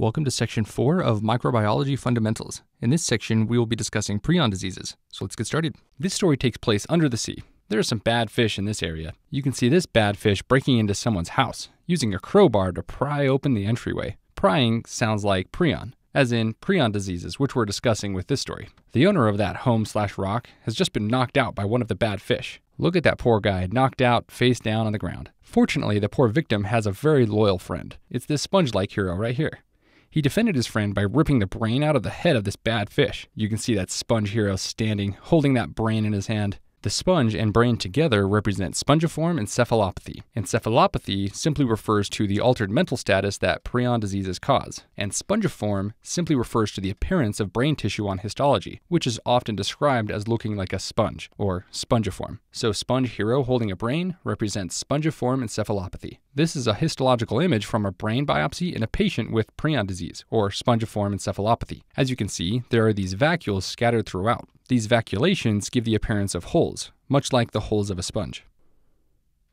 Welcome to section 4 of Microbiology Fundamentals. In this section, we will be discussing prion diseases. So let's get started. This story takes place under the sea. There are some bad fish in this area. You can see this bad fish breaking into someone's house, using a crowbar to pry open the entryway. Prying sounds like prion, as in prion diseases, which we're discussing with this story. The owner of that home slash rock has just been knocked out by one of the bad fish. Look at that poor guy, knocked out, face down on the ground. Fortunately, the poor victim has a very loyal friend. It's this sponge like hero right here. He defended his friend by ripping the brain out of the head of this bad fish. You can see that sponge hero standing, holding that brain in his hand. The sponge and brain together represent spongiform encephalopathy. Encephalopathy simply refers to the altered mental status that prion diseases cause, and spongiform simply refers to the appearance of brain tissue on histology, which is often described as looking like a sponge, or spongiform. So sponge hero holding a brain represents spongiform encephalopathy. This is a histological image from a brain biopsy in a patient with prion disease, or spongiform encephalopathy. As you can see, there are these vacuoles scattered throughout. These vacuolations give the appearance of holes, much like the holes of a sponge.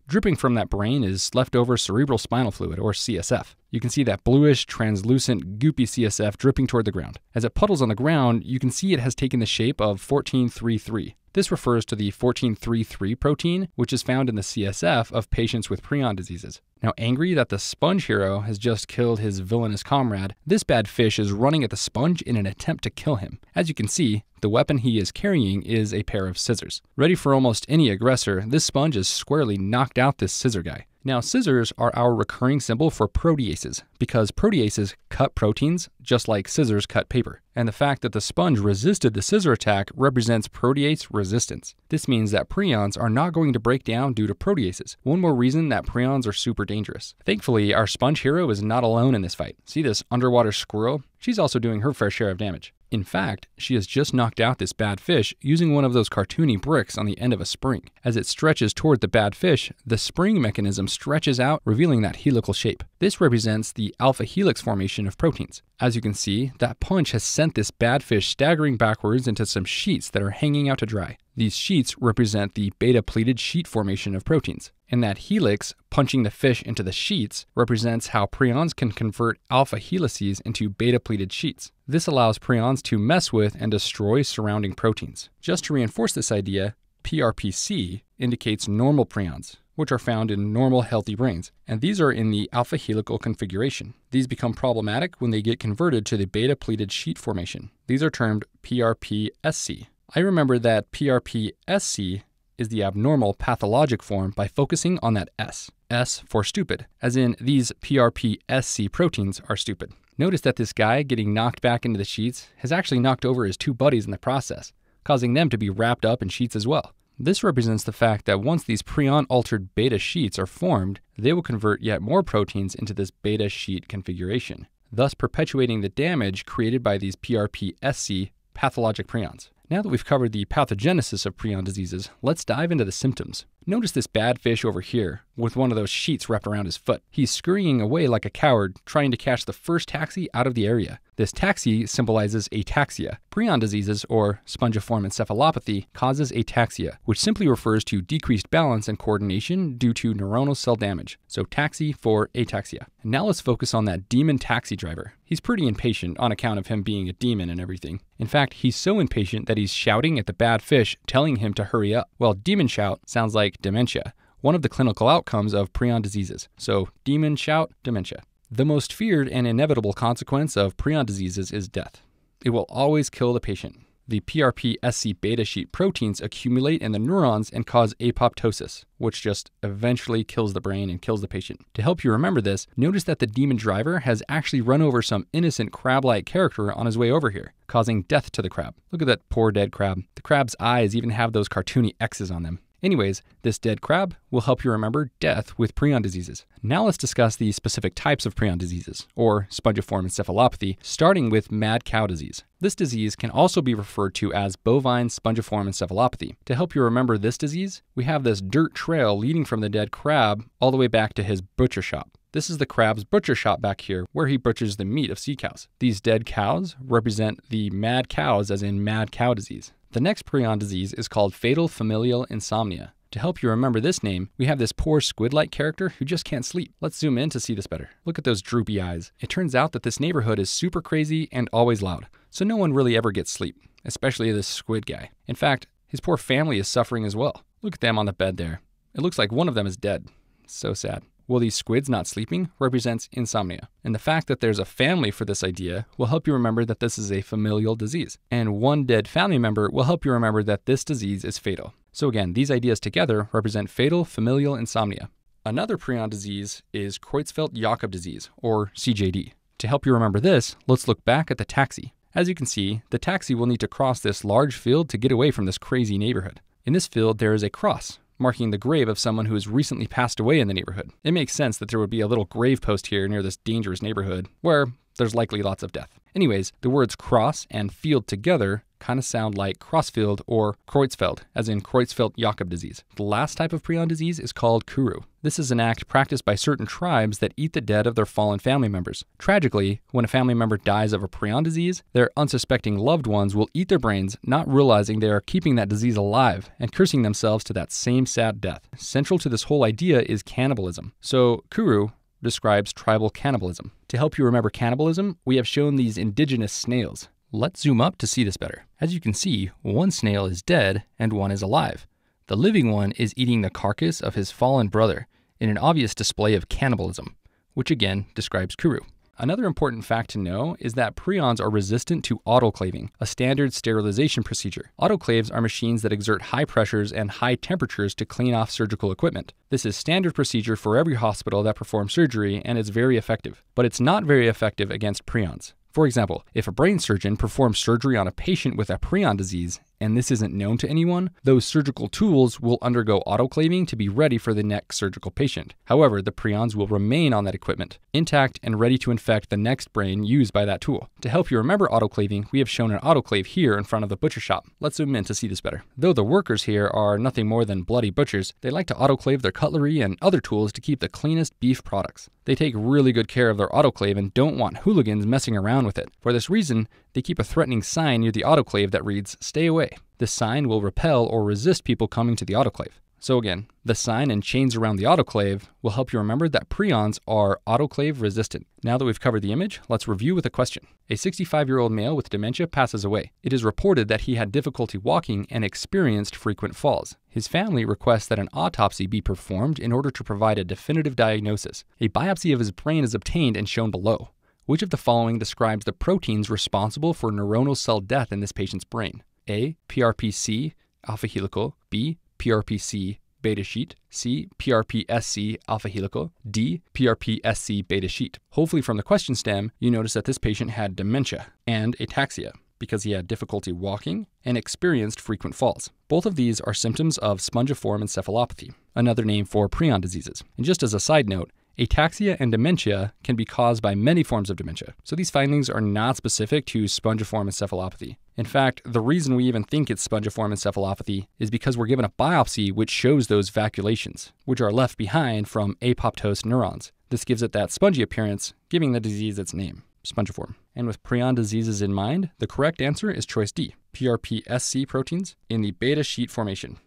Dripping from that brain is leftover cerebral spinal fluid, or CSF. You can see that bluish, translucent, goopy CSF dripping toward the ground. As it puddles on the ground, you can see it has taken the shape of 1433. This refers to the 1433 protein, which is found in the CSF of patients with prion diseases. Now, angry that the sponge hero has just killed his villainous comrade, this bad fish is running at the sponge in an attempt to kill him. As you can see, the weapon he is carrying is a pair of scissors. Ready for almost any aggressor, this sponge has squarely knocked out this scissor guy. Now, scissors are our recurring symbol for proteases because proteases cut proteins just like scissors cut paper. And the fact that the sponge resisted the scissor attack represents protease resistance. This means that prions are not going to break down due to proteases. One more reason that prions are super dangerous. Thankfully, our sponge hero is not alone in this fight. See this underwater squirrel? She's also doing her fair share of damage. In fact, she has just knocked out this bad fish using one of those cartoony bricks on the end of a spring. As it stretches toward the bad fish, the spring mechanism stretches out, revealing that helical shape. This represents the alpha helix formation of proteins. As you can see, that punch has sent this bad fish staggering backwards into some sheets that are hanging out to dry. These sheets represent the beta pleated sheet formation of proteins. And that helix, punching the fish into the sheets, represents how prions can convert alpha helices into beta pleated sheets. This allows prions to mess with and destroy surrounding proteins. Just to reinforce this idea, PRPC indicates normal prions, which are found in normal healthy brains, and these are in the alpha helical configuration. These become problematic when they get converted to the beta pleated sheet formation. These are termed PRPSC. I remember that PRPSC is the abnormal pathologic form by focusing on that S. S for stupid, as in these PRPSC proteins are stupid. Notice that this guy getting knocked back into the sheets has actually knocked over his two buddies in the process, causing them to be wrapped up in sheets as well. This represents the fact that once these prion altered beta sheets are formed, they will convert yet more proteins into this beta sheet configuration, thus perpetuating the damage created by these PRPSC pathologic prions. Now that we've covered the pathogenesis of prion diseases, let's dive into the symptoms. Notice this bad fish over here with one of those sheets wrapped around his foot. He's scurrying away like a coward, trying to catch the first taxi out of the area. This taxi symbolizes ataxia. Prion diseases, or spongiform encephalopathy, causes ataxia, which simply refers to decreased balance and coordination due to neuronal cell damage. So taxi for ataxia. And now let's focus on that demon taxi driver. He's pretty impatient on account of him being a demon and everything. In fact, he's so impatient that he's shouting at the bad fish, telling him to hurry up. Well, demon shout sounds like dementia, one of the clinical outcomes of prion diseases. So, demon shout, dementia. The most feared and inevitable consequence of prion diseases is death. It will always kill the patient. The PRP-SC beta sheet proteins accumulate in the neurons and cause apoptosis, which just eventually kills the brain and kills the patient. To help you remember this, notice that the demon driver has actually run over some innocent crab-like character on his way over here, causing death to the crab. Look at that poor dead crab. The crab's eyes even have those cartoony X's on them. Anyways, this dead crab will help you remember death with prion diseases. Now let's discuss the specific types of prion diseases, or spongiform encephalopathy, starting with mad cow disease. This disease can also be referred to as bovine spongiform encephalopathy. To help you remember this disease, we have this dirt trail leading from the dead crab all the way back to his butcher shop. This is the crab's butcher shop back here, where he butchers the meat of sea cows. These dead cows represent the mad cows, as in mad cow disease. The next prion disease is called fatal familial insomnia. To help you remember this name, we have this poor squid-like character who just can't sleep. Let's zoom in to see this better. Look at those droopy eyes. It turns out that this neighborhood is super crazy and always loud, so no one really ever gets sleep, especially this squid guy. In fact, his poor family is suffering as well. Look at them on the bed there. It looks like one of them is dead. So sad. Well, these squids not sleeping represents insomnia. And the fact that there's a family for this idea will help you remember that this is a familial disease. And one dead family member will help you remember that this disease is fatal. So again, these ideas together represent fatal familial insomnia. Another prion disease is Creutzfeldt-Jakob disease, or CJD. To help you remember this, let's look back at the taxi. As you can see, the taxi will need to cross this large field to get away from this crazy neighborhood. In this field, there is a cross, marking the grave of someone who has recently passed away in the neighborhood. It makes sense that there would be a little grave post here near this dangerous neighborhood, where there's likely lots of death. Anyways, the words cross and field together kind of sound like Crossfield or Creutzfeldt, as in Creutzfeldt-Jakob disease. The last type of prion disease is called Kuru. This is an act practiced by certain tribes that eat the dead of their fallen family members. Tragically, when a family member dies of a prion disease, their unsuspecting loved ones will eat their brains, not realizing they are keeping that disease alive and cursing themselves to that same sad death. Central to this whole idea is cannibalism. So, Kuru, describes tribal cannibalism. To help you remember cannibalism, we have shown these indigenous snails. Let's zoom up to see this better. As you can see, one snail is dead and one is alive. The living one is eating the carcass of his fallen brother in an obvious display of cannibalism, which again describes Kuru. Another important fact to know is that prions are resistant to autoclaving, a standard sterilization procedure. Autoclaves are machines that exert high pressures and high temperatures to clean off surgical equipment. This is standard procedure for every hospital that performs surgery and is very effective, but it's not very effective against prions. For example, if a brain surgeon performs surgery on a patient with a prion disease and this isn't known to anyone, those surgical tools will undergo autoclaving to be ready for the next surgical patient. However, the prions will remain on that equipment, intact and ready to infect the next brain used by that tool. To help you remember autoclaving, we have shown an autoclave here in front of the butcher shop. Let's zoom in to see this better. Though the workers here are nothing more than bloody butchers, they like to autoclave their cutlery and other tools to keep the cleanest beef products. They take really good care of their autoclave and don't want hooligans messing around with it. For this reason, they keep a threatening sign near the autoclave that reads, Stay away. This sign will repel or resist people coming to the autoclave. So again, the sign and chains around the autoclave will help you remember that prions are autoclave resistant. Now that we've covered the image, let's review with a question. A 65 year old male with dementia passes away. It is reported that he had difficulty walking and experienced frequent falls. His family requests that an autopsy be performed in order to provide a definitive diagnosis. A biopsy of his brain is obtained and shown below. Which of the following describes the proteins responsible for neuronal cell death in this patient's brain? A. PRPC alpha helical, B. PRPC beta sheet, C. PRPSC alpha helical, D. PRPSC beta sheet. Hopefully, from the question stem, you notice that this patient had dementia and ataxia because he had difficulty walking and experienced frequent falls. Both of these are symptoms of spongiform encephalopathy, another name for prion diseases. And just as a side note, Ataxia and dementia can be caused by many forms of dementia, so these findings are not specific to spongiform encephalopathy. In fact, the reason we even think it's spongiform encephalopathy is because we're given a biopsy which shows those vacuolations, which are left behind from apoptosis neurons. This gives it that spongy appearance, giving the disease its name, spongiform. And with prion diseases in mind, the correct answer is choice D, PRPSC proteins in the beta sheet formation.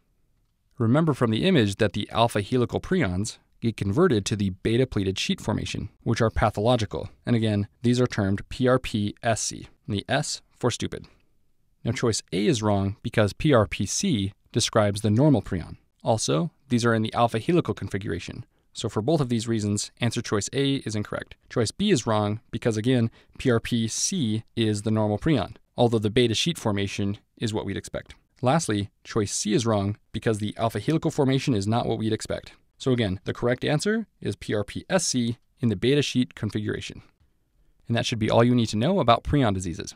Remember from the image that the alpha helical prions get converted to the beta pleated sheet formation, which are pathological. And again, these are termed PRPSC, the S for stupid. Now, choice A is wrong because PRPC describes the normal prion. Also, these are in the alpha helical configuration. So, for both of these reasons, answer choice A is incorrect. Choice B is wrong because, again, PRPC is the normal prion, although the beta sheet formation is what we'd expect. Lastly, choice C is wrong because the alpha helical formation is not what we'd expect. So again, the correct answer is PRPSC in the beta sheet configuration. And that should be all you need to know about prion diseases.